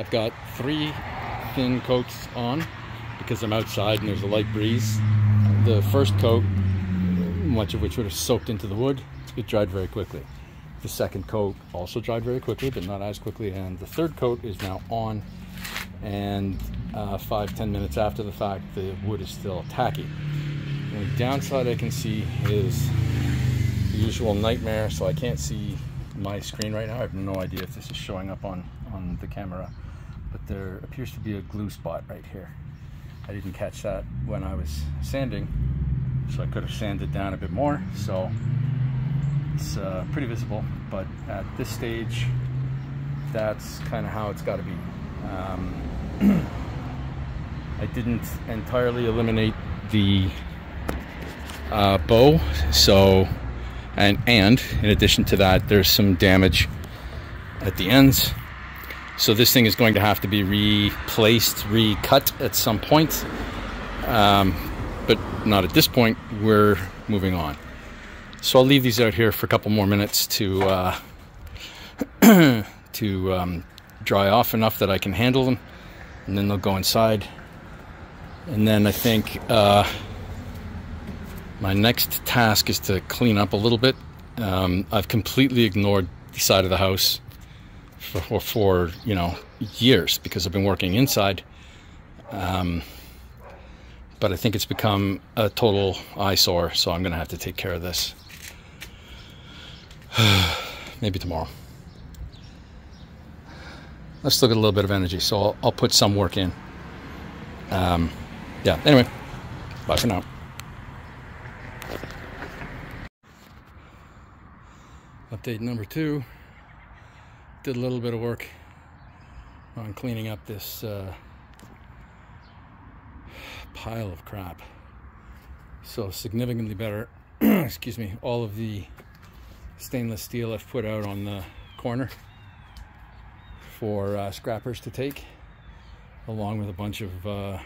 I've got three thin coats on because I'm outside and there's a light breeze. The first coat, much of which would have soaked into the wood, it dried very quickly. The second coat also dried very quickly, but not as quickly. And the third coat is now on, and uh, five, ten minutes after the fact, the wood is still tacky. The downside I can see is the usual nightmare, so I can't see my screen right now. I have no idea if this is showing up on, on the camera, but there appears to be a glue spot right here. I didn't catch that when I was sanding, so I could have sanded down a bit more. So it's uh, pretty visible, but at this stage, that's kind of how it's got to be. Um, I didn't entirely eliminate the uh, bow, so and and in addition to that, there's some damage at the ends. So this thing is going to have to be replaced, recut at some point, um, but not at this point. We're moving on. So I'll leave these out here for a couple more minutes to uh, to um, dry off enough that I can handle them, and then they'll go inside. And then I think uh, my next task is to clean up a little bit. Um, I've completely ignored the side of the house for, for you know years because I've been working inside. Um, but I think it's become a total eyesore, so I'm going to have to take care of this. Maybe tomorrow. Let's still get a little bit of energy, so I'll, I'll put some work in. Um, yeah, anyway, bye for now. Update number two. Did a little bit of work on cleaning up this uh, pile of crap. So significantly better, excuse me, all of the stainless steel I've put out on the corner for uh, scrappers to take, along with a bunch of uh,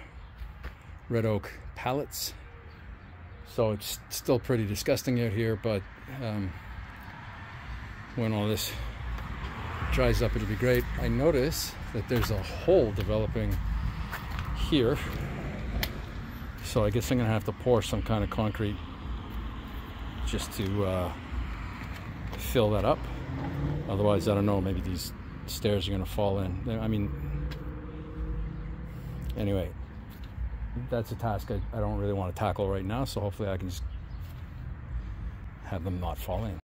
red oak pallets. So it's still pretty disgusting out here, but um, when all this dries up, it'll be great. I notice that there's a hole developing here. So I guess I'm gonna have to pour some kind of concrete just to uh, fill that up. Otherwise, I don't know, maybe these stairs are to fall in. I mean, anyway, that's a task I, I don't really want to tackle right now, so hopefully I can just have them not fall in.